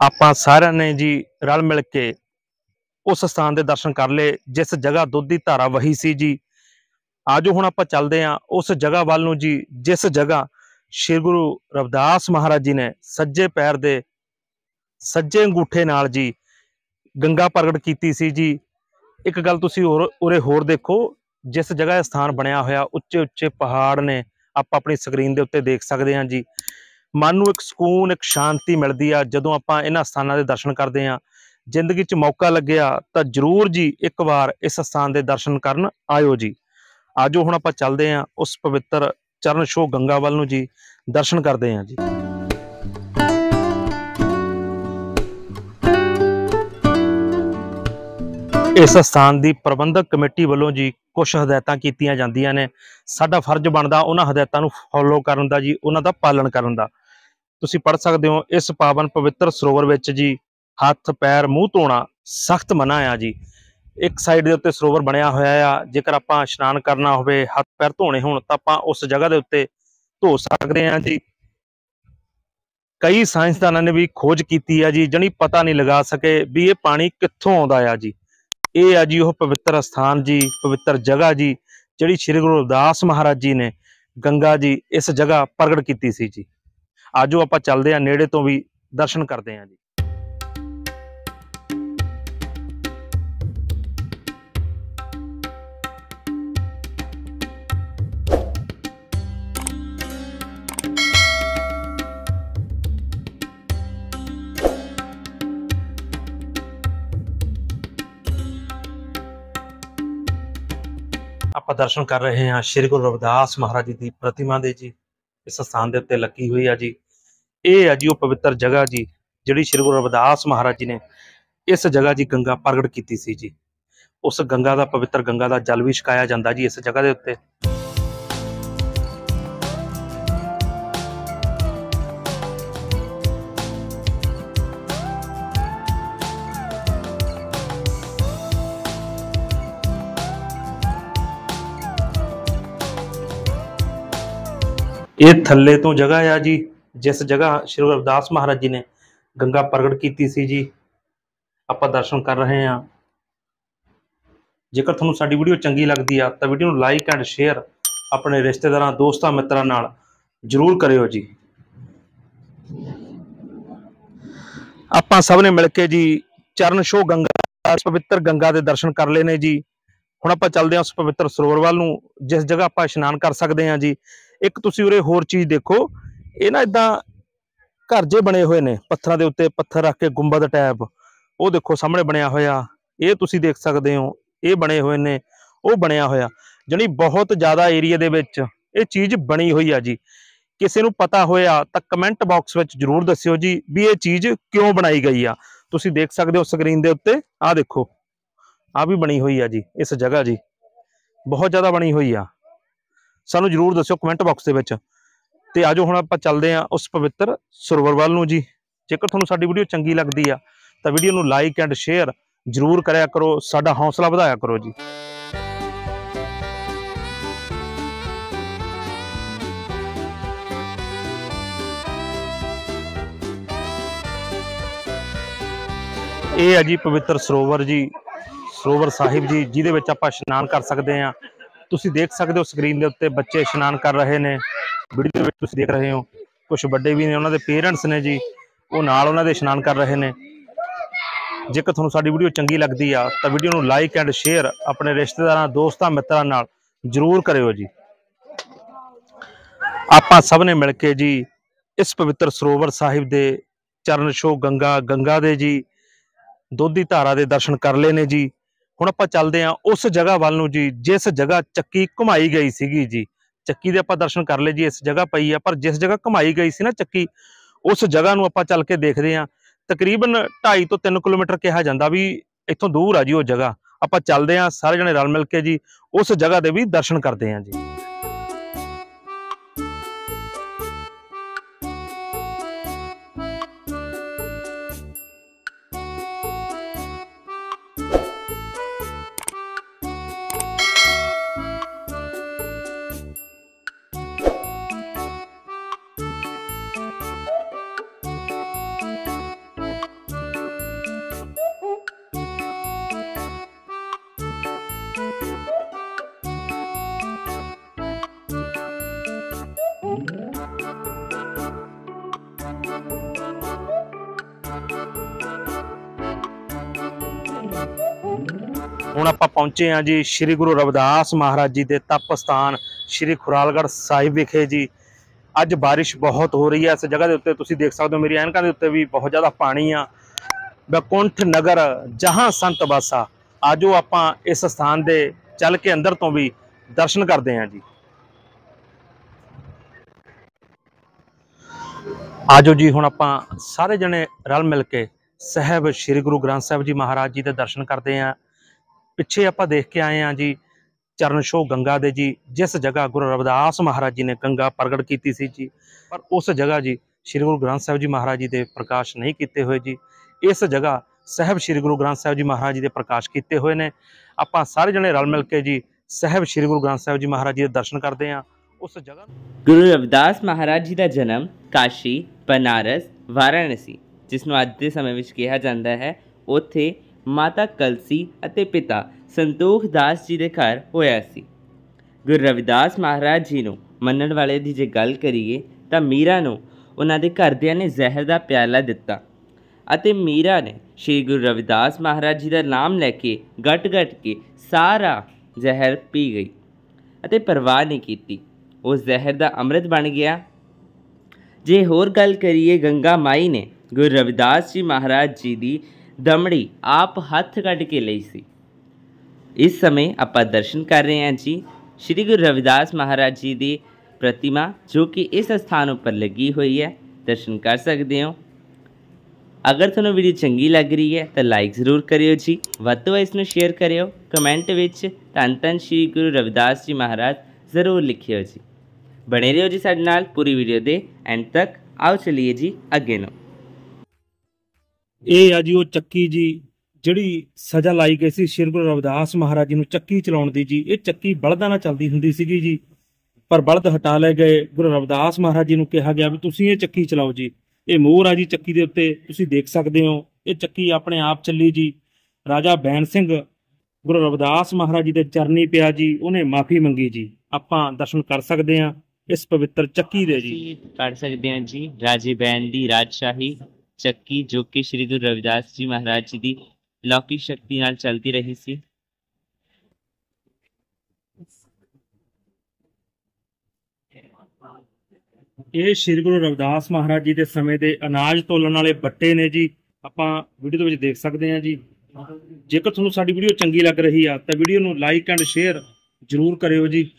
ਆਪਾਂ ਸਾਰਿਆਂ ਨੇ ਜੀ ਰਲ ਮਿਲ ਕੇ ਉਸ ਸਥਾਨ ਦੇ ਦਰਸ਼ਨ ਕਰ ਲਏ, ਜਿਸ ਜਗ੍ਹਾ ਦੁੱਧ ਦੀ ਧਾਰਾ ਵਹੀ ਸੀ ਜੀ। ਆਜੋ ਹੁਣ ਆਪਾਂ ਚੱਲਦੇ ਹਾਂ ਉਸ ਜਗ੍ਹਾ ਵੱਲ ਨੂੰ ਜੀ, ਜਿਸ ਜਗ੍ਹਾ ਸ੍ਰੀ ਗੁਰੂ ਰਵਿਦਾਸ ਮਹਾਰਾਜ ਜੀ ਨੇ ਸੱਜੇ ਪੈਰ ਦੇ ਸੱਜੇ ਅੰਗੂਠੇ ਨਾਲ ਜੀ ਗੰਗਾ ਪ੍ਰਗਟ ਕੀਤੀ ਸੀ ਜੀ। ਇੱਕ ਗੱਲ ਤੁਸੀਂ ਹੋਰ, ਉਰੇ ਹੋਰ ਦੇਖੋ, ਜਿਸ ਜਗ੍ਹਾ ਇਹ ਸਥਾਨ ਬਣਿਆ ਹੋਇਆ ਉੱਚੇ ਉੱਚੇ ਪਹਾੜ ਨੇ, ਆਪਾਂ ਆਪਣੀ ਸਕਰੀਨ ਦੇ ਉੱਤੇ ਦੇਖ ਸਕਦੇ ਹਾਂ ਜੀ। ਮਨ ਨੂੰ ਇੱਕ ਸਕੂਨ, ਇੱਕ ਸ਼ਾਂਤੀ ਮਿਲਦੀ ਆ। ਜਦੋਂ ਆਪਾਂ ਇਹਨਾਂ ਸਥਾਨਾਂ ਦੇ ਦਰਸ਼ਨ ਕਰਦੇ ਹਾਂ, ਜ਼ਿੰਦਗੀ 'ਚ ਮੌਕਾ ਲੱਗਿਆ ਤਾਂ ਜਰੂਰ ਜੀ ਇੱਕ ਵਾਰ ਇਸ ਸਥਾਨ ਦੇ ਦਰਸ਼ਨ ਕਰਨ ਆਇਓ ਜੀ। ਆਜੋ ਹੁਣ ਆਪਾਂ ਚੱਲਦੇ ਹਾਂ, ਉਸ ਪਵਿੱਤਰ ਚਰਨ ਸ਼ੋ ਗੰਗਾ ਵੱਲ ਨੂੰ ਜੀ, ਦਰਸ਼ਨ ਕਰਦੇ ਹਾਂ ਜੀ। ਇਸ ਸਥਾਨ ਦੀ ਪ੍ਰਬੰਧਕ ਕਮੇਟੀ ਵੱਲੋਂ ਜੀ ਕੁਝ ਹਦਾਇਤਾਂ ਕੀਤੀਆਂ ਜਾਂਦੀਆਂ ਨੇ। ਸਾਡਾ ਫਰਜ਼ ਬਣਦਾ ਉਹਨਾਂ ਹਦਾਇਤਾਂ ਨੂੰ ਫੋਲੋ ਕਰਨ ਦਾ ਜੀ, ਉਹਨਾਂ ਦਾ ਪਾਲਣ ਕਰਨ ਦਾ। ਤੁਸੀਂ ਪੜ ਸਕਦੇ ਹੋ, ਇਸ ਪਾਵਨ ਪਵਿੱਤਰ ਸਰੋਵਰ ਵਿੱਚ ਜੀ ਹੱਥ, ਪੈਰ, ਮੂੰਹ ਧੋਣਾ ਸਖਤ ਮਨਾ ਆ ਜੀ। ਇੱਕ ਸਾਈਡ ਦੇ ਉੱਤੇ ਸਰੋਵਰ ਬਣਿਆ ਹੋਇਆ ਆ, ਜੇਕਰ ਆਪਾਂ ਇਸ਼ਨਾਨ ਕਰਨਾ ਹੋਵੇ, ਹੱਥ, ਪੈਰ ਧੋਣੇ ਹੋਣ, ਤਾਂ ਆਪਾਂ ਉਸ ਜਗ੍ਹਾ ਦੇ ਉੱਤੇ ਧੋ ਸਕਦੇ ਹਾਂ ਜੀ। ਕਈ ਸਾਇੰਸਦਾਨਾਂ ਨੇ ਵੀ ਖੋਜ ਕੀਤੀ ਆ ਜੀ, ਜਣੀ ਪਤਾ ਨਹੀਂ ਲਗਾ ਸਕੇ ਵੀ ਇਹ ਪਾਣੀ ਕਿੱਥੋਂ ਆਉਂਦਾ ਆ ਜੀ। ਇਹ ਆ ਜੀ ਉਹ ਪਵਿੱਤਰ ਸਥਾਨ ਜੀ, ਪਵਿੱਤਰ ਜਗ੍ਹਾ ਜੀ, ਜਿਹੜੀ ਸ੍ਰੀ ਗੁਰੂ ਰਵਿਦਾਸ ਮਹਾਰਾਜ ਜੀ ਨੇ ਗੰਗਾ ਜੀ ਇਸ ਜਗ੍ਹਾ ਪ੍ਰਗਟ ਕੀਤੀ ਸੀ ਜੀ। ਆਜੋ ਆਪਾਂ ਚੱਲਦੇ ਆ ਨੇੜੇ ਤੋਂ ਵੀ ਦਰਸ਼ਨ ਕਰਦੇ ਆ ਜੀ। ਆਪਾਂ ਦਰਸ਼ਨ ਕਰ ਰਹੇ ਹਾਂ ਸ੍ਰੀ ਗੁਰੂ ਰਵਿਦਾਸ ਮਹਾਰਾਜ ਜੀ ਦੀ ਪ੍ਰਤਿਮਾ ਦੇ ਜੀ। ਇਸ ਸਥਾਨ ਦੇ ਉੱਤੇ ਲੱਗੀ ਹੋਈ ਆ ਜੀ। ਇਹ ਆ ਜੀ ਉਹ ਪਵਿੱਤਰ ਜਗ੍ਹਾ ਜੀ, ਜਿਹੜੀ ਸ੍ਰੀ ਗੁਰੂ ਰਵਿਦਾਸ ਮਹਾਰਾਜ ਜੀ ਨੇ ਇਸ ਜਗ੍ਹਾ ਜੀ ਗੰਗਾ ਪ੍ਰਗਟ ਕੀਤੀ ਸੀ ਜੀ। ਉਸ ਗੰਗਾ ਦਾ, ਪਵਿੱਤਰ ਗੰਗਾ ਦਾ ਜਲ ਵੀ ਛਕਾਇਆ ਜਾਂਦਾ ਜੀ ਇਸ ਜਗ੍ਹਾ ਦੇ ਉੱਤੇ। ਇਹ ਥੱਲੇ ਤੋਂ ਜਗ੍ਹਾ ਆ ਜੀ, ਜਿਸ ਜਗ੍ਹਾ ਸ਼੍ਰੀ ਗੁਰੂ ਰਵਿਦਾਸ ਮਹਾਰਾਜ ਜੀ ਨੇ ਗੰਗਾ ਪ੍ਰਗਟ ਕੀਤੀ ਸੀ ਜੀ। ਆਪਾਂ ਦਰਸ਼ਨ ਕਰ ਰਹੇ ਹਾਂ। ਜੇਕਰ ਤੁਹਾਨੂੰ ਸਾਡੀ ਵੀਡੀਓ ਚੰਗੀ ਲੱਗਦੀ ਆ, ਤਾਂ ਵੀਡੀਓ ਨੂੰ ਲਾਈਕ ਐਂਡ ਸ਼ੇਅਰ ਆਪਣੇ ਰਿਸ਼ਤੇਦਾਰਾਂ, ਦੋਸਤਾਂ, ਮਿੱਤਰਾਂ ਨਾਲ ਜਰੂਰ ਕਰਿਓ ਜੀ। ਆਪਾਂ ਸਭ ਨੇ ਮਿਲ ਕੇ ਜੀ ਚਰਨ ਸ਼ੋ ਗੰਗਾ ਪਵਿੱਤਰ ਗੰਗਾ ਦੇ ਦਰਸ਼ਨ ਕਰ ਲਏ ਨੇ ਜੀ। ਹੁਣ ਆਪਾਂ ਚੱਲਦੇ ਹਾਂ ਉਸ ਪਵਿੱਤਰ ਸਰੋਵਰ ਵੱਲ ਨੂੰ, ਜਿਸ ਜਗ੍ਹਾ ਆਪਾਂ ਇਸ਼ਨਾਨ ਕਰ ਸਕਦੇ ਹਾਂ ਜੀ। ਇੱਕ ਤੁਸੀਂ ਉਰੇ ਹੋਰ ਚੀਜ਼ ਦੇਖੋ, ਇਹ ਨਾ ਇਦਾਂ ਘਰ ਜੇ ਬਣੇ ਹੋਏ ਨੇ, ਪੱਥਰਾਂ ਦੇ ਉੱਤੇ ਪੱਥਰ ਰੱਖ ਕੇ ਗੁੰਬਦ ਟੈਪ ਉਹ ਦੇਖੋ ਸਾਹਮਣੇ ਬਣਿਆ ਹੋਇਆ, ਇਹ ਤੁਸੀਂ ਦੇਖ ਸਕਦੇ ਹੋ, ਇਹ ਬਣੇ ਹੋਏ ਨੇ, ਉਹ ਬਣਿਆ ਹੋਇਆ, ਜਾਣੀ ਬਹੁਤ ਜ਼ਿਆਦਾ ਏਰੀਆ ਦੇ ਵਿੱਚ ਇਹ ਚੀਜ਼ ਬਣੀ ਹੋਈ ਆ ਜੀ। ਕਿਸੇ ਨੂੰ ਪਤਾ ਹੋਇਆ ਤਾਂ ਕਮੈਂਟ ਬਾਕਸ ਵਿੱਚ ਜਰੂਰ ਦੱਸਿਓ ਜੀ ਵੀ ਇਹ ਚੀਜ਼ ਕਿਉਂ ਬਣਾਈ ਗਈ ਆ। ਤੁਸੀਂ ਦੇਖ ਸਕਦੇ ਹੋ ਸਕਰੀਨ ਦੇ ਉੱਤੇ, ਆਹ ਦੇਖੋ ਆ ਵੀ ਬਣੀ ਹੋਈ ਆ ਜੀ, ਇਸ ਜਗ੍ਹਾ ਜੀ, ਬਹੁਤ ਜ਼ਿਆਦਾ ਬਣੀ ਹੋਈ ਆ। ਸਾਨੂੰ ਜਰੂਰ ਦੱਸਿਓ ਕਮੈਂਟ ਬਾਕਸ ਦੇ ਵਿੱਚ। ਤੇ ਆਜੋ ਹੁਣ ਆਪਾਂ ਚੱਲਦੇ ਹਾਂ ਉਸ ਪਵਿੱਤਰ ਸਰੋਵਰ ਵੱਲ ਨੂੰ ਜੀ। ਜੇਕਰ ਤੁਹਾਨੂੰ ਸਾਡੀ ਵੀਡੀਓ ਚੰਗੀ ਲੱਗਦੀ ਆ, ਤਾਂ ਵੀਡੀਓ ਨੂੰ ਲਾਈਕ ਐਂਡ ਸ਼ੇਅਰ ਜਰੂਰ ਕਰਿਆ ਕਰੋ। ਸਾਡਾ ਹੌਸਲਾ ਵਧਾਇਆ ਕਰੋ ਜੀ। ਇਹ ਹੈ ਜੀ ਪਵਿੱਤਰ ਸਰੋਵਰ ਜੀ, ਸਰੋਵਰ ਸਾਹਿਬ ਜੀ, ਜਿਹਦੇ ਵਿੱਚ ਆਪਾਂ ਇਸ਼ਨਾਨ ਕਰ ਸਕਦੇ ਹਾਂ। ਤੁਸੀਂ ਦੇਖ ਸਕਦੇ ਹੋ ਸਕਰੀਨ ਦੇ ਉੱਤੇ ਬੱਚੇ ਇਸ਼ਨਾਨ ਕਰ ਰਹੇ ਨੇ। ਵੀਡੀਓ ਵਿੱਚ ਤੁਸੀਂ ਦੇਖ ਰਹੇ ਹੋ ਕੁਝ ਵੱਡੇ ਵੀ ਨੇ, ਉਹਨਾਂ ਦੇ ਪੇਰੈਂਟਸ ਨੇ ਜੀ। ਉਹ ਨਾਲ ਉਹਨਾਂ ਦੇ ਇਸ਼ਨਾਨ ਕਰ ਰਹੇ ਨੇ। ਜੇਕਰ ਤੁਹਾਨੂੰ ਸਾਡੀ ਵੀਡੀਓ ਚੰਗੀ ਲੱਗਦੀ ਆ, ਤਾਂ ਵੀਡੀਓ ਨੂੰ ਲਾਈਕ ਐਂਡ ਸ਼ੇਅਰ ਆਪਣੇ ਰਿਸ਼ਤੇਦਾਰਾਂ, ਦੋਸਤਾਂ, ਮਿੱਤਰਾਂ ਨਾਲ ਜਰੂਰ ਕਰਿਓ ਜੀ। ਆਪਾਂ ਸਭ ਨੇ ਮਿਲ ਕੇ ਜੀ, ਇਸ ਪਵਿੱਤਰ ਸਰੋਵਰ ਸਾਹਿਬ ਦੇ ਚਰਨ ਛੋਹ ਗੰਗਾ ਗੰਗਾ ਦੇ ਜੀ, ਦੁੱਧ ਧਾਰਾ ਦੇ ਦਰਸ਼ਨ ਕਰ ਲਏ ਨੇ ਜੀ। ਹੁਣ ਆਪਾਂ ਚੱਲਦੇ ਹਾਂ ਉਸ ਜਗ੍ਹਾ ਵੱਲ ਨੂੰ ਜੀ, ਜਿਸ ਜਗ੍ਹਾ ਚੱਕੀ ਘੁਮਾਈ ਗਈ ਸੀਗੀ ਜੀ। ਚੱਕੀ ਦੇ ਆਪਾਂ ਦਰਸ਼ਨ ਕਰ ਲਏ ਜੀ, ਇਸ ਜਗ੍ਹਾ ਪਈ ਆ, ਪਰ ਜਿਸ ਜਗ੍ਹਾ ਘੁਮਾਈ ਗਈ ਸੀ ਨਾ ਚੱਕੀ, ਉਸ ਜਗ੍ਹਾ ਨੂੰ ਆਪਾਂ ਚੱਲ ਕੇ ਦੇਖਦੇ ਹਾਂ। ਤਕਰੀਬਨ 2.5 ਤੋਂ 3 ਕਿਲੋਮੀਟਰ ਕਿਹਾ ਜਾਂਦਾ ਵੀ ਇੱਥੋਂ ਦੂਰ ਆ ਜੀ ਉਹ ਜਗ੍ਹਾ। ਆਪਾਂ ਚੱਲਦੇ ਹਾਂ, ਸਾਰੇ ਜਣੇ ਰਲ ਮਿਲ ਕੇ ਜੀ, ਉਸ ਜਗ੍ਹਾ ਦੇ ਵੀ ਦਰਸ਼ਨ ਕਰਦੇ ਹਾਂ ਜੀ। ਹੁਣ ਆਪਾਂ ਪਹੁੰਚੇ ਹਾਂ ਜੀ ਸ੍ਰੀ ਗੁਰੂ ਰਵਿਦਾਸ ਮਹਾਰਾਜ ਜੀ ਦੇ ਤਪ ਸਥਾਨ ਸ੍ਰੀ ਖੁਰਾਲਗੜ੍ਹ ਸਾਹਿਬ ਵਿਖੇ ਜੀ। ਅੱਜ ਬਾਰਿਸ਼ ਬਹੁਤ ਹੋ ਰਹੀ ਹੈ। ਇਸ ਜਗ੍ਹਾ ਦੇ ਉੱਤੇ ਤੁਸੀਂ ਦੇਖ ਸਕਦੇ ਹੋ, ਮੇਰੀ ਐਨਕਾਂ ਦੇ ਉੱਤੇ ਵੀ ਬਹੁਤ ਜ਼ਿਆਦਾ ਪਾਣੀ ਆ। ਬਕੁੰਠ ਨਗਰ ਜਹਾਂ ਸੰਤ ਵਾਸਾ ਆਜੋ ਆਪਾਂ ਇਸ ਸਥਾਨ ਦੇ ਚੱਲ ਕੇ ਅੰਦਰ ਤੋਂ ਵੀ ਦਰਸ਼ਨ ਕਰਦੇ ਹਾਂ ਜੀ। ਆਜੋ ਜੀ, ਹੁਣ ਆਪਾਂ ਸਾਰੇ ਜਣੇ ਰਲ ਮਿਲ ਕੇ ਸਾਹਿਬ ਸ੍ਰੀ ਗੁਰੂ ਗ੍ਰੰਥ ਸਾਹਿਬ ਜੀ ਮਹਾਰਾਜ ਜੀ ਦੇ ਦਰਸ਼ਨ ਕਰਦੇ ਹਾਂ। ਪਿੱਛੇ ਆਪਾਂ ਦੇਖ ਕੇ ਆਏ ਹਾਂ ਜੀ, ਚਰਨ ਛੋਹ ਗੰਗਾ ਦੇ ਜੀ, ਜਿਸ ਜਗ੍ਹਾ ਗੁਰੂ ਰਵਿਦਾਸ ਮਹਾਰਾਜ ਜੀ ਨੇ ਗੰਗਾ ਪ੍ਰਗਟ ਕੀਤੀ ਸੀ ਜੀ, ਪਰ ਉਸ ਜਗ੍ਹਾ ਜੀ ਸ੍ਰੀ ਗੁਰੂ ਗ੍ਰੰਥ ਸਾਹਿਬ ਜੀ ਮਹਾਰਾਜ ਜੀ ਦੇ ਪ੍ਰਕਾਸ਼ ਨਹੀਂ ਕੀਤੇ ਹੋਏ ਜੀ। ਇਸ ਜਗ੍ਹਾ ਸਹਿਬ ਸ੍ਰੀ ਗੁਰੂ ਗ੍ਰੰਥ ਸਾਹਿਬ ਜੀ ਮਹਾਰਾਜ ਜੀ ਦੇ ਪ੍ਰਕਾਸ਼ ਕੀਤੇ ਹੋਏ ਨੇ। ਆਪਾਂ ਸਾਰੇ ਜਣੇ ਰਲ ਮਿਲ ਕੇ ਜੀ ਸਹਿਬ ਸ੍ਰੀ ਗੁਰੂ ਗ੍ਰੰਥ ਸਾਹਿਬ ਜੀ ਮਹਾਰਾਜ ਜੀ ਦੇ ਦਰਸ਼ਨ ਕਰਦੇ ਹਾਂ। ਉਸ ਜਗ੍ਹਾ ਗੁਰੂ ਰਵਿਦਾਸ ਮਹਾਰਾਜ ਜੀ ਦਾ ਜਨਮ ਕਾਸ਼ੀ, ਬਨਾਰਸ, ਵਾਰਾਣਸੀ ਜਿਸ ਨੂੰ ਅੱਜ ਦੇ ਸਮੇਂ ਵਿੱਚ ਕਿਹਾ ਜਾਂਦਾ ਹੈ, ਉੱਥੇ ਮਾਤਾ ਕਲਸੀ ਅਤੇ ਪਿਤਾ ਸੰਤੋਖ ਦਾਸ ਜੀ ਦੇ ਘਰ ਹੋਇਆ ਸੀ। ਗੁਰੂ ਰਵਿਦਾਸ ਮਹਾਰਾਜ ਜੀ ਨੂੰ ਮੰਨਣ ਵਾਲੇ ਦੀ ਜੇ ਗੱਲ ਕਰੀਏ ਤਾਂ ਮੀਰਾ ਨੂੰ ਉਹਨਾਂ ਦੇ ਘਰਦਿਆਂ ਨੇ ਜ਼ਹਿਰ ਦਾ ਪਿਆਲਾ ਦਿੱਤਾ ਅਤੇ ਮੀਰਾ ਨੇ ਸ਼੍ਰੀ ਗੁਰੂ ਰਵਿਦਾਸ ਮਹਾਰਾਜ ਜੀ ਦਾ ਨਾਮ ਲੈ ਕੇ ਗਟ-ਗਟ ਕੇ ਸਾਰਾ ਜ਼ਹਿਰ ਪੀ ਗਈ ਅਤੇ ਪਰਵਾਹ ਨਹੀਂ ਕੀਤੀ। ਉਹ ਜ਼ਹਿਰ ਦਾ ਅੰਮ੍ਰਿਤ ਬਣ ਗਿਆ। ਜੇ ਹੋਰ ਗੱਲ ਕਰੀਏ, ਗੰਗਾ ਮਾਈ ਨੇ ਗੁਰੂ ਰਵਿਦਾਸ ਜੀ ਮਹਾਰਾਜ ਜੀ ਦੀ ਦਮੜੀ ਆਪ ਹੱਥ ਕੱਢ ਕੇ ਲਈ ਸੀ। ਇਸ ਸਮੇਂ ਆਪਾਂ ਦਰਸ਼ਨ ਕਰ ਰਹੇ ਹਾਂ ਜੀ। ਸ਼੍ਰੀ ਗੁਰੂ ਰਵਿਦਾਸ ਮਹਾਰਾਜ ਜੀ ਦੀ ਪ੍ਰਤਿਮਾ ਜੋ ਕਿ ਇਸ ਸਥਾਨ ਉੱਪਰ ਲੱਗੀ ਹੋਈ ਹੈ। ਦਰਸ਼ਨ ਕਰ ਸਕਦੇ ਹੋ। ਅਗਰ ਤੁਹਾਨੂੰ ਵੀਡੀਓ ਚੰਗੀ ਲੱਗ ਰਹੀ ਹੈ ਤਾਂ ਲਾਈਕ ਜ਼ਰੂਰ ਕਰਿਓ ਜੀ। ਵੱਧ ਤੋਂ ਵੱਧ ਇਸ ਨੂੰ ਸ਼ੇਅਰ ਕਰਿਓ। ਕਮੈਂਟ ਵਿੱਚ ਧੰਨ ਧੰਨ ਸ਼੍ਰੀ ਗੁਰੂ ਰਵਿਦਾਸ ਜੀ ਮਹਾਰਾਜ ਜ਼ਰੂਰ ਲਿਖਿਓ ਜੀ। ਬਣੇ ਰਹੋ ਜੀ ਸਾਡੇ ਨਾਲ ਪੂਰੀ ਵੀਡੀਓ ਦੇ ਐਂਡ ਤੱਕ। ਆਓ ਚਲਿਏ ਜੀ ਅੱਗੇ ਨੂੰ। ਇਹ ਆ ਜੀ ਉਹ ਚੱਕੀ ਜੀ, ਜਿਹੜੀ ਸਜ਼ਾ ਲਾਈ ਗਈ ਸੀ ਸ਼੍ਰੀ ਗੁਰੂ ਰਵਿਦਾਸ ਮਹਾਰਾਜ ਜੀ ਨੂੰ ਚੱਕੀ ਚਲਾਉਣ ਦੀ ਜੀ, ਇਹ ਚੱਕੀ ਬਲਦਾਂ ਨਾਲ ਚੱਲਦੀ ਹੁੰਦੀ ਸੀਗੀ ਜੀ, ਪਰ ਬਲਦ ਹਟਾ ਲਏ ਗਏ, ਗੁਰੂ ਰਵਿਦਾਸ ਮਹਾਰਾਜ ਜੀ ਨੂੰ ਕਿਹਾ ਗਿਆ ਵੀ ਤੁਸੀਂ ਇਹ ਚੱਕੀ ਚਲਾਓ ਜੀ, ਇਹ ਮੋਹਰ ਆ ਜੀ ਚੱਕੀ ਦੇ ਉੱਤੇ, ਤੁਸੀਂ ਦੇਖ ਸਕਦੇ ਹੋ, ਇਹ ਚੱਕੀ ਆਪਣੇ ਆਪ ਚੱਲੀ ਜੀ, ਰਾਜਾ ਬੈਣ ਸਿੰਘ, ਗੁਰੂ ਰਵਿਦਾਸ ਮਹਾਰਾਜ ਜੀ ਦੇ ਚਰਨੀ ਪਿਆ ਜੀ, ਉਹਨੇ ਮਾਫੀ ਮੰਗੀ ਜੀ, ਆਪਾਂ ਦਰਸ਼ਨ ਕਰ ਸਕਦੇ ਹਾਂ ਇਸ ਪਵਿੱਤਰ ਚੱਕੀ ਦੇ ਜੀ। ਕਰ ਸਕਦੇ ਹਾਂ ਜੀ, ਰਾਜੇ ਬੈਨ ਦੀ ਰਾਜਸ਼ਾਹੀ ਚੱਕੀ ਜੋ ਕਿ ਸ਼੍ਰੀ ਗੁਰੂ ਰਵਿਦਾਸ ਜੀ ਮਹਾਰਾਜ ਜੀ ਦੀ ਲੌਕਿਕ ਸ਼ਕਤੀ ਨਾਲ ਚੱਲਦੀ ਰਹੀ ਸੀ। ਇਹ ਸ੍ਰੀ ਗੁਰੂ ਰਵਿਦਾਸ ਮਹਾਰਾਜ ਜੀ ਦੇ ਸਮੇਂ ਦੇ ਅਨਾਜ ਤੋਲਣ ਵਾਲੇ ਬੱਟੇ ਨੇ ਜੀ, ਆਪਾਂ ਵੀਡੀਓ ਦੇ ਵਿੱਚ ਦੇਖ ਸਕਦੇ ਹਾਂ ਜੀ। ਜੇਕਰ ਤੁਹਾਨੂੰ ਸਾਡੀ ਵੀਡੀਓ ਚੰਗੀ ਲੱਗ ਰਹੀ ਆ, ਤਾਂ ਵੀਡੀਓ ਨੂੰ ਲਾਈਕ ਐਂਡ ਸ਼ੇਅਰ ਜਰੂਰ ਕਰਿਓ ਜੀ।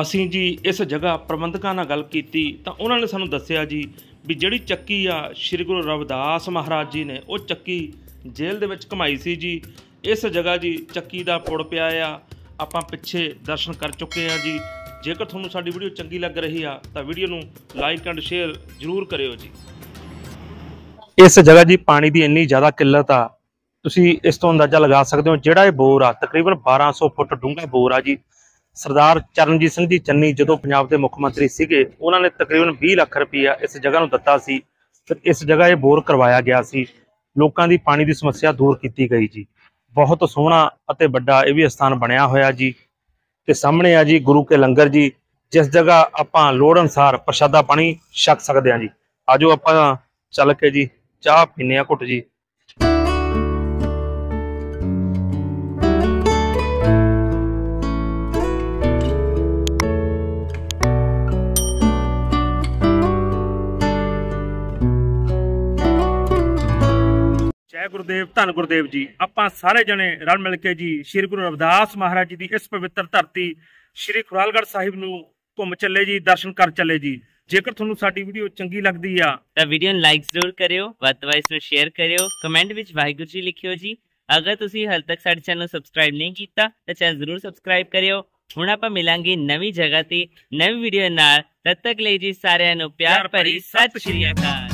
ਅਸੀਂ ਜੀ ਇਸ ਜਗ੍ਹਾ ਪ੍ਰਬੰਧਕਾਂ ਨਾਲ ਗੱਲ ਕੀਤੀ, ਤਾਂ ਉਹਨਾਂ ਨੇ ਸਾਨੂੰ ਦੱਸਿਆ ਜੀ ਵੀ ਜਿਹੜੀ ਚੱਕੀ ਆ ਸ੍ਰੀ ਗੁਰੂ ਰਵਿਦਾਸ ਮਹਾਰਾਜ ਜੀ ਨੇ, ਉਹ ਚੱਕੀ ਜੇਲ੍ਹ ਦੇ ਵਿੱਚ ਘਮਾਈ ਸੀ ਜੀ। ਇਸ ਜਗ੍ਹਾ ਜੀ ਚੱਕੀ ਦਾ ਪੁੜ ਪਿਆ ਆ। ਆਪਾਂ ਪਿੱਛੇ ਦਰਸ਼ਨ ਕਰ ਚੁੱਕੇ ਆ ਜੀ। ਜੇਕਰ ਤੁਹਾਨੂੰ ਸਾਡੀ ਵੀਡੀਓ ਚੰਗੀ ਲੱਗ ਰਹੀ ਆ, ਤਾਂ ਵੀਡੀਓ ਨੂੰ ਲਾਈਕ ਐਂਡ ਸ਼ੇਅਰ ਜਰੂਰ ਕਰਿਓ ਜੀ। ਇਸ ਜਗ੍ਹਾ ਜੀ ਪਾਣੀ ਦੀ ਇੰਨੀ ਜ਼ਿਆਦਾ ਕਿੱਲਤ ਆ, ਤੁਸੀਂ ਇਸ ਤੋਂ ਅੰਦਾਜ਼ਾ ਲਗਾ ਸਕਦੇ ਹੋ, ਜਿਹੜਾ ਇਹ ਬੋਰ ਆ, ਤਕਰੀਬਨ 1200 ਫੁੱਟ ਡੂੰਘਾ ਬੋਰ ਆ ਜੀ। ਸਰਦਾਰ ਚਰਨਜੀਤ ਸਿੰਘ ਜੀ ਚੰਨੀ ਜਦੋਂ ਪੰਜਾਬ ਦੇ ਮੁੱਖ ਮੰਤਰੀ ਸੀਗੇ, ਉਹਨਾਂ ਨੇ ਤਕਰੀਬਨ 20 ਲੱਖ ਰੁਪਈਆ ਇਸ ਜਗ੍ਹਾ ਨੂੰ ਦਿੱਤਾ ਸੀ। ਫਿਰ ਇਸ ਜਗ੍ਹਾ ਇਹ ਬੋਰ ਕਰਵਾਇਆ ਗਿਆ ਸੀ। ਲੋਕਾਂ ਦੀ ਪਾਣੀ ਦੀ ਸਮੱਸਿਆ ਦੂਰ ਕੀਤੀ ਗਈ ਜੀ। ਬਹੁਤ ਸੋਹਣਾ ਅਤੇ ਵੱਡਾ ਇਹ ਵੀ ਸਥਾਨ ਬਣਿਆ ਹੋਇਆ ਜੀ। ਤੇ ਸਾਹਮਣੇ ਆ ਜੀ ਗੁਰੂ ਕੇ ਲੰਗਰ ਜੀ, ਜਿਸ ਜਗ੍ਹਾ ਆਪਾਂ ਲੋੜ ਅਨਸਾਰ ਪ੍ਰਸ਼ਾਦਾ ਪਾਣੀ ਛਕ ਸਕਦੇ ਹਾਂ ਜੀ। ਆਜੋ ਆਪਾਂ ਚੱਲ ਕੇ ਜੀ ਚਾਹ ਪੀਨੇ ਆ ਘੁੱਟ ਜੀ। ਜੈ ਗੁਰਦੇਵ ਧੰਨ ਗੁਰਦੇਵ ਜੀ। ਆਪਾਂ ਸਾਰੇ ਜਣੇ ਰਲ ਮਿਲ ਕੇ ਜੀ ਸ੍ਰੀ ਗੁਰੂ ਰਵਿਦਾਸ ਮਹਾਰਾਜ ਜੀ ਦੀ ਇਸ ਪਵਿੱਤਰ ਧਰਤੀ ਸ੍ਰੀ ਖੁਰਾਲਗੜ੍ਹ ਸਾਹਿਬ ਨੂੰ ਘੁੰਮ ਚੱਲੇ ਜੀ ਦਰਸ਼ਨ ਕਰ ਚੱਲੇ ਜੀ। ਜੇਕਰ ਤੁਹਾਨੂੰ ਸਾਡੀ ਵੀਡੀਓ ਚੰਗੀ ਲੱਗਦੀ ਆ ਤਾਂ ਵੀਡੀਓ ਨੂੰ ਲਾਈਕ ਜ਼ਰੂਰ ਕਰਿਓ ਵੱਧ ਤੋਂ ਵੱਧ ਇਸ ਨੂੰ ਸ਼ੇਅਰ ਕਰਿਓ ਕਮੈਂਟ ਵਿੱਚ ਵਾਹਿਗੁਰੂ ਜੀ ਲਿਖਿਓ ਜੀ। ਅਗਰ ਤੁਸੀਂ ਹਾਲ ਤੱਕ ਸਾਡੇ ਚੈਨਲ ਨੂੰ ਸਬਸਕ੍ਰਾਈਬ ਨਹੀਂ ਕੀਤਾ ਤਾਂ ਚੈਨਲ ਜ਼ਰੂਰ ਸਬਸਕ੍ਰਾਈਬ ਕਰਿਓ। ਹੁਣ ਆਪਾਂ ਮਿਲਾਂਗੇ ਨਵੀਂ ਜਗ੍ਹਾ ਤੇ ਨਵੀਂ ਵੀਡੀਓ ਨਾਲ। ਤਦ ਤੱਕ ਲਈ ਜੀ ਸਾਰਿਆਂ ਨੂੰ ਪਿਆਰ ਭਰੀ ਸਤਿ ਸ਼੍ਰੀ ਅਕਾਲ।